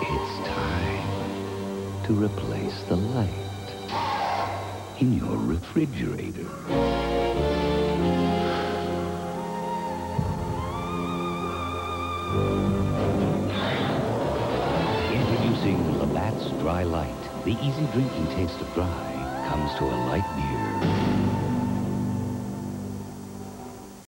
It's time to replace the light in your refrigerator. Introducing Labatt's Dry Light. The easy drinking taste of dry comes to a light beer.